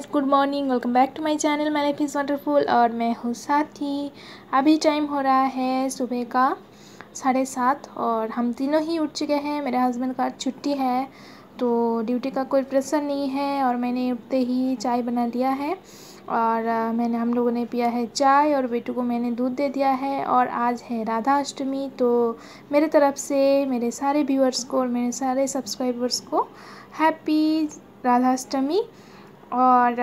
Guys good morning welcome back to my channel my life is wonderful और मैं हूँ साथी। अभी टाइम हो रहा है सुबह का साढ़े सात और हम तीनों ही उठ चुके हैं। मेरे हस्बैंड का छुट्टी है तो ड्यूटी का कोई प्रेशर नहीं है और मैंने उठते ही चाय बना लिया है और मैंने हम लोगों ने पिया है चाय और बेटू को मैंने दूध दे दिया है और आज है राधा अष्टमी तो मेरे तरफ़ से मेरे सारे व्यूअर्स को और मेरे सारे सब्सक्राइबर्स को हैप्पी राधाष्टमी और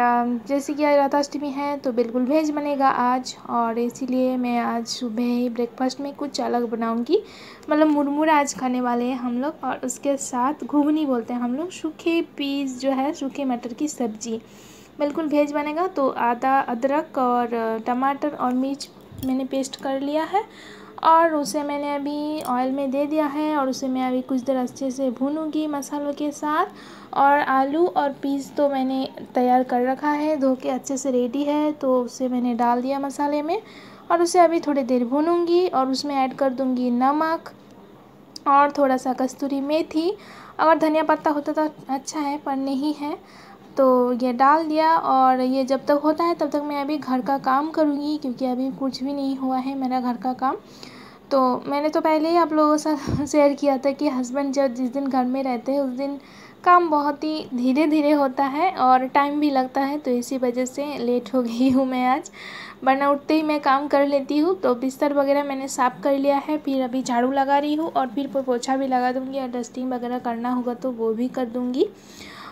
जैसे कि आज राधाष्टमी है तो बिल्कुल वेज बनेगा आज और इसीलिए मैं आज सुबह ही ब्रेकफास्ट में कुछ अलग बनाऊँगी। मतलब मुरमुरा आज खाने वाले हैं हम लोग और उसके साथ घुगनी बोलते हैं हम लोग, सूखे पीस जो है, सूखे मटर की सब्ज़ी। बिल्कुल वेज बनेगा तो आधा अदरक और टमाटर और मिर्च मैंने पेस्ट कर लिया है और उसे मैंने अभी ऑयल में दे दिया है और उसे मैं अभी कुछ देर अच्छे से भूनूँगी मसालों के साथ। और आलू और पीस तो मैंने तैयार कर रखा है, धो के अच्छे से रेडी है तो उसे मैंने डाल दिया मसाले में। और उसे अभी थोड़ी देर भूनूँगी और उसमें ऐड कर दूँगी नमक और थोड़ा सा कस्तूरी मेथी। अगर धनिया पत्ता होता तो अच्छा है, पर नहीं है। तो ये डाल दिया और ये जब तक होता है तब तक मैं अभी घर का काम करूँगी क्योंकि अभी कुछ भी नहीं हुआ है मेरा घर का काम। तो मैंने तो पहले ही आप लोगों साथ शेयर किया था कि हस्बैंड जब जिस दिन घर में रहते हैं उस दिन काम बहुत ही धीरे धीरे होता है और टाइम भी लगता है तो इसी वजह से लेट हो गई हूँ मैं आज। वरना उठते ही मैं काम कर लेती हूँ तो बिस्तर वगैरह मैंने साफ़ कर लिया है, फिर अभी झाड़ू लगा रही हूँ और फिर पोछा भी लगा दूँगी और डस्टिंग वगैरह करना होगा तो वो भी कर दूँगी।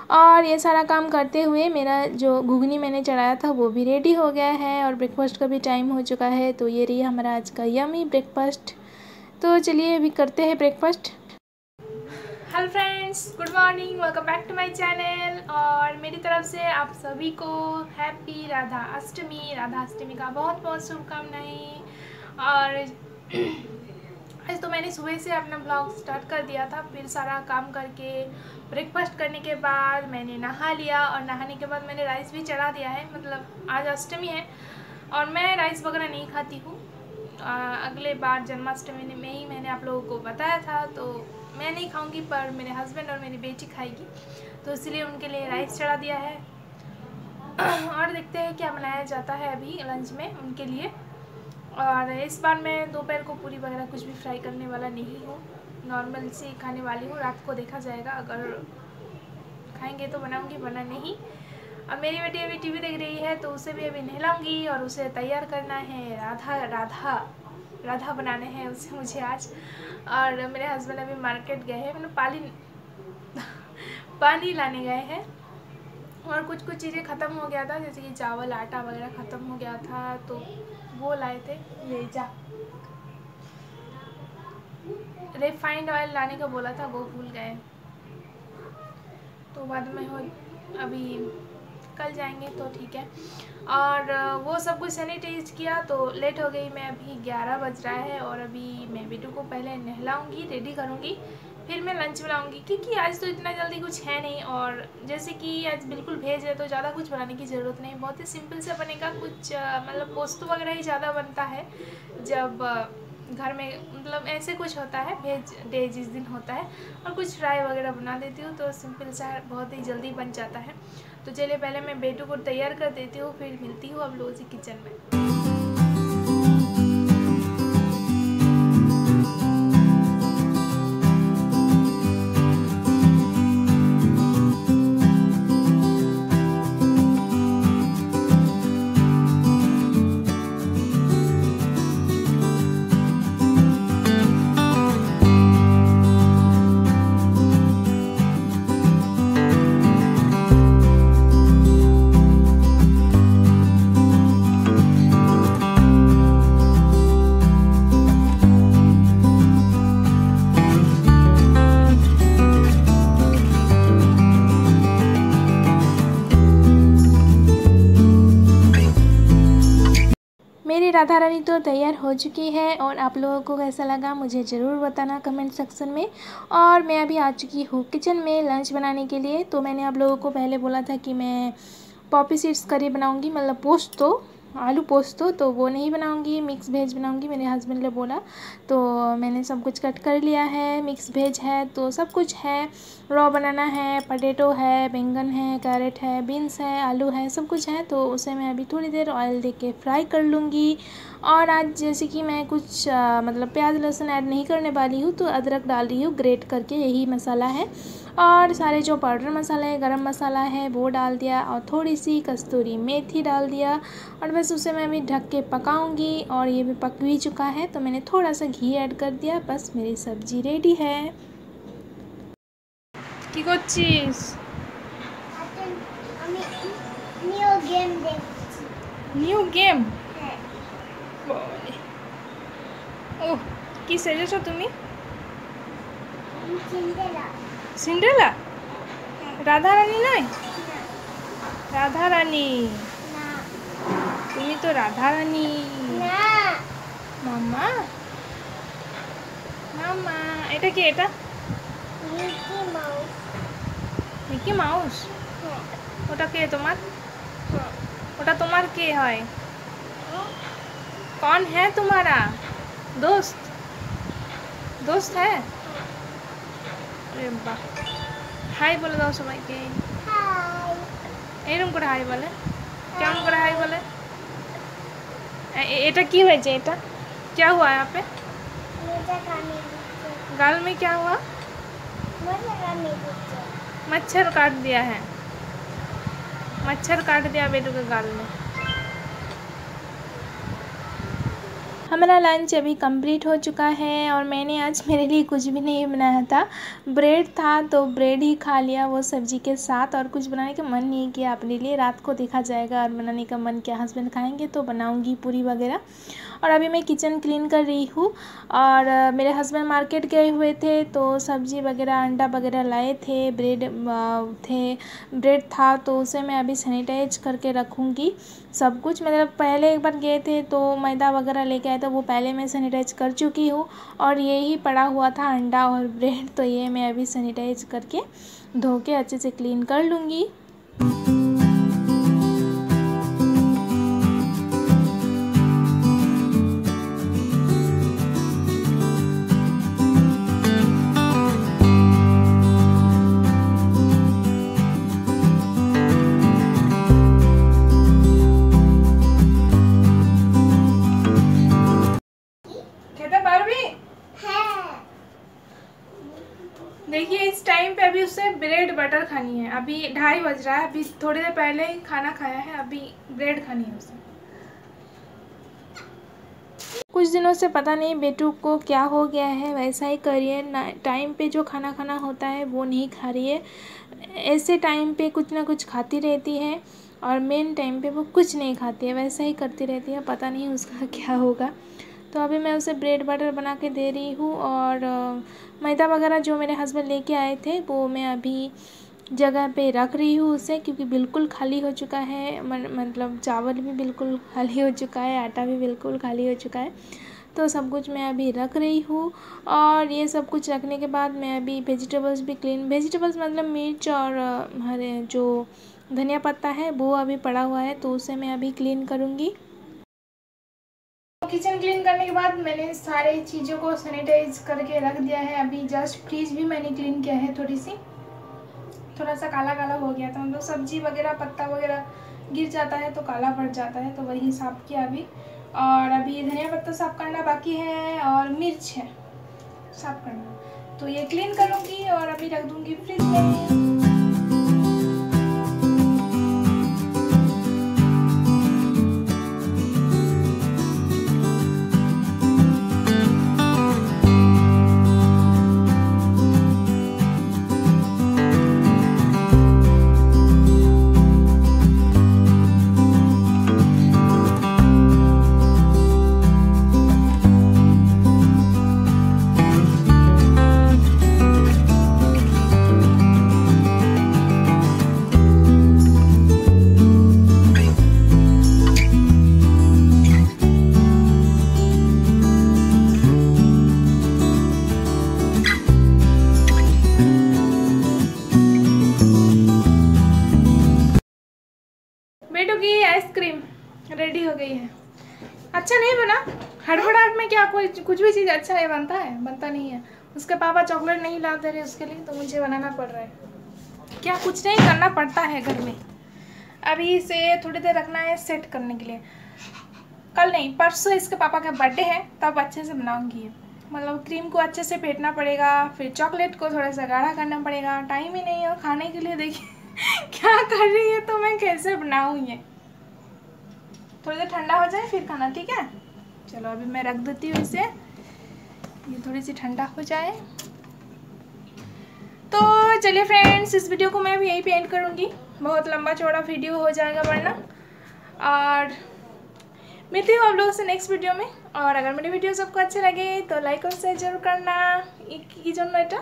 और ये सारा काम करते हुए मेरा जो घुगनी मैंने चढ़ाया था, वो भी रेडी हो गया है और ब्रेकफास्ट का भी टाइम हो चुका है। तो ये रही हमारा आज का यमी ब्रेकफास्ट तो चलिए अभी करते हैं breakfast hello friends good morning welcome back to my channel और मेरी तरफ़ से आप सभी को हैप्पी राधा अष्टमी। राधा अष्टमी का बहुत बहुत शुभकामनाएँ। और आज तो मैंने सुबह से अपना ब्लॉग स्टार्ट कर दिया था, फिर सारा काम करके ब्रेकफास्ट करने के बाद मैंने नहा लिया और नहाने के बाद मैंने राइस भी चढ़ा दिया है मतलब आज अष्टमी है और मैं राइस वगैरह नहीं खाती हूँ। अगले बार जन्माष्टमी में ही मैंने आप लोगों को बताया था तो मैं नहीं खाऊँगी, पर मेरे हस्बैंड और मेरी बेटी खाएगी तो इसलिए उनके लिए राइस चढ़ा दिया है। और देखते हैं क्या बनाया जाता है अभी लंच में उनके लिए। और इस बार मैं दोपहर को पूरी वगैरह कुछ भी फ्राई करने वाला नहीं हूँ। नॉर्मल से खाने वाली हूँ। रात को देखा जाएगा। अगर खाएँगे तो बनाऊँगी बना नहीं। अब मेरी बेटी अभी टीवी देख रही है तो उसे भी अभी नहलाऊँगी और उसे तैयार करना है। राधा राधा राधा बनाने हैं उसे मुझे आज। और मेरे हस्बैंड अभी मार्केट गए हैं। मतलब पानी पानी लाने गए हैं। और कुछ कुछ चीज़ें ख़त्म हो गया था, जैसे कि चावल, आटा वगैरह ख़त्म हो गया था तो वो लाए थे। ले जा। रिफाइंड ऑयल लाने का बोला था, वो भूल गए। तो बाद में हो, अभी कल जाएँगे तो ठीक है। और वो सब कुछ सैनिटाइज किया तो लेट हो गई, मैं अभी ग्यारह बज रहा है और अभी मैं बेटू को पहले नहलाऊँगी रेडी करूँगी। फिर मैं लंच बनाऊँगी क्योंकि आज तो इतना जल्दी कुछ है नहीं और जैसे कि आज बिल्कुल भेज है तो ज़्यादा कुछ बनाने की ज़रूरत नहीं। बहुत ही सिंपल से बनेगा, कुछ मतलब पोस्त वगैरह ही ज़्यादा बनता है। जब घर में मतलब ऐसे कुछ होता है, भेज, डे जिस दिन होता है, और कुछ फ्राई वगैरह बना देती हूँ तो सिंपल सा बहुत ही जल्दी बन जाता है। तो चलिए पहले मैं बेटू को तैयार कर देती हूँ, फिर मिलती हूँ अब लोगों से किचन में। राधा रानी तो तैयार हो चुकी है और आप लोगों को कैसा लगा मुझे ज़रूर बताना कमेंट सेक्शन में। और मैं अभी आ चुकी हूँ किचन में लंच बनाने के लिए। तो मैंने आप लोगों को पहले बोला था कि मैं पॉपी सीड्स करी बनाऊँगी मतलब पोस्ट तो। आलू पोस्त तो वो नहीं बनाऊँगी मिक्स भेज बनाऊँगी, मेरे हस्बैंड ने बोला। तो मैंने सब कुछ कट कर लिया है मिक्स भेज है तो सब कुछ है। रॉ बनाना है पटेटो है, बैंगन है कैरेट है बीन्स है, आलू है, सब कुछ है तो उसे मैं अभी थोड़ी देर ऑयल दे के फ्राई कर लूँगी। और आज जैसे कि मैं कुछ आ, मतलब प्याज लहसुन ऐड नहीं करने वाली हूँ तो अदरक डाल रही हूँ ग्रेट करके यही मसाला है और सारे जो पाउडर मसाला है गरम मसाला है वो डाल दिया और थोड़ी सी कस्तूरी मेथी डाल दिया और बस उसे मैं अभी ढक के पकाऊंगी और ये भी पक भी चुका है तो मैंने थोड़ा सा घी ऐड कर दिया बस मेरी सब्जी रेडी है কি করছিস আমি নিউ গেম দেখছি নিউ গেম হ্যাঁ ও কি সেজেছো তুমি? সিন্ড্রেলা রাধা রানী নয়? রাধা রানী না। তুমি তো রাধা রানী না। মাম্মা? মাম্মা এটা কি এটা? Mickey Mouse. Mickey Mouse? হ্যাঁ। ওটা কে তোমার? হ্যাঁ ওটা তোমার কে হয়। कौन है तुम्हारा दोस्त दोस्त है अरे বাহ হাই বলে দাও সবাইকে হাই এরকম করে হাই বলে কেমন করে হাই বলে এ- এ- এটা কি হয়েছে এটা क्या हुआ यहाँ पे মজা কামে দিচ্ছে गाल में क्या हुआ মজা কামে দিচ্ছে मच्छर काट दिया है मच्छर काट दिया बेटू के गाल में हमारा लंच अभी कंप्लीट हो चुका है और मैंने आज मेरे लिए कुछ भी नहीं बनाया था। ब्रेड था तो ब्रेड ही खा लिया वो सब्ज़ी के साथ और कुछ बनाने का मन नहीं किया। अपने लिए रात को देखा जाएगा और बनाने का मन किया? हस्बैंड खाएँगे तो बनाऊँगी पूरी वगैरह। और अभी मैं किचन क्लीन कर रही हूँ और मेरे हस्बैंड मार्केट गए हुए थे तो सब्ज़ी वगैरह, अंडा वगैरह लाए थे, ब्रेड थे, ब्रेड था तो उसे मैं अभी सैनिटाइज करके रखूँगी। सब कुछ मतलब पहले एक बार गए थे तो मैदा वगैरह लेके आए थे, वो पहले मैं सैनिटाइज कर चुकी हूँ और ये ही पड़ा हुआ था अंडा और ब्रेड तो ये मैं अभी सैनिटाइज करके धो के अच्छे से क्लीन कर लूँगी। देखिए, इस टाइम पे अभी उसे ब्रेड बटर खानी है। अभी ढाई बज रहा है। अभी थोड़ी देर पहले ही खाना खाया है। अभी ब्रेड खानी है उसे। कुछ दिनों से पता नहीं बेटू को क्या हो गया है। वैसा ही करिए टाइम पे जो खाना खाना होता है, वो नहीं खा रही है। ऐसे टाइम पे कुछ ना कुछ खाती रहती है और मेन टाइम पे वो कुछ नहीं खाती है। वैसा ही करती रहती है। पता नहीं उसका क्या होगा। तो अभी मैं उसे ब्रेड बटर बना के दे रही हूँ और मैदा वगैरह जो मेरे हस्बैंड लेके आए थे, वो मैं अभी जगह पे रख रही हूँ उसे क्योंकि बिल्कुल खाली हो चुका है मतलब चावल भी बिल्कुल खाली हो चुका है, आटा भी बिल्कुल खाली हो चुका है। तो सब कुछ मैं अभी रख रही हूँ और ये सब कुछ रखने के बाद मैं अभी वेजिटेबल्स भी क्लीन वेजिटेबल्स मतलब मिर्च और हरे, जो धनिया पत्ता है, वो अभी पड़ा हुआ है तो उसे मैं अभी क्लीन करूँगी। किचन क्लीन करने के बाद मैंने सारे चीज़ों को सैनिटाइज करके रख दिया है। अभी जस्ट फ्रीज भी मैंने क्लीन किया है थोड़ी सी थोड़ा सा काला काला हो गया था मतलब सब्ज़ी वगैरह, पत्ता वगैरह गिर जाता है तो काला पड़ जाता है तो वही साफ़ किया अभी। और अभी धनिया पत्ता साफ़ करना बाकी है और मिर्च है, साफ़ करना। तो ये क्लीन करूँगी और अभी रख दूँगी फ्रिज में। हड़बड़ाहट में क्या कोई कुछ भी चीज़ अच्छा है, बनता है? बनता नहीं है। उसके पापा चॉकलेट नहीं लाते रहे उसके लिए तो मुझे बनाना पड़ रहा है। क्या कुछ नहीं करना पड़ता है घर में। अभी इसे थोड़ी देर रखना है सेट करने के लिए। कल नहीं, परसों इसके पापा का बर्थडे है, तब अच्छे से बनाऊँगी। मतलब क्रीम को अच्छे से फेंटना पड़ेगा, फिर चॉकलेट को थोड़ा सा गाढ़ा करना पड़ेगा। टाइम ही नहीं है खाने के लिए देखिए। क्या कर रही है तो मैं कैसे बनाऊँ ये? थोड़ी देर ठंडा हो जाए फिर खाना ठीक है चलो अभी मैं रख देती हूँ इसे ये थोड़ी सी ठंडा हो जाए तो चलिए फ्रेंड्स इस वीडियो को मैं भी यहीं पे एंड करूँगी बहुत लंबा चौड़ा वीडियो हो जाएगा वरना और मिलती हूँ आप लोगों से नेक्स्ट वीडियो में और अगर मेरे वीडियो सबको अच्छे लगे तो लाइक और शेयर जरूर करना কি জন্য এটা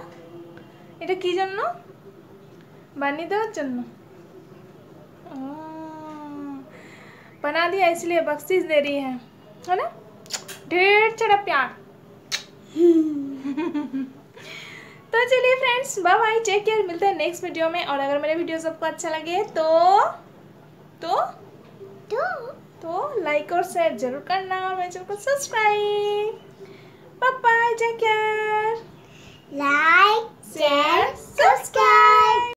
এটা কি জন্য বানিয়ে দেওয়ার জন্য बना दिया इसलिए बख्शीश दे रही है। है ना? ढेर चढ़ा प्यार। तो चलिए friends bye bye take care मिलते हैं नेक्स्ट वीडियो में। और अगर मेरे वीडियो सबको अच्छा लगे तो तो तो, तो लाइक और शेयर ज़रूर करना और मेरे चैनल को subscribe bye bye take care like share subscribe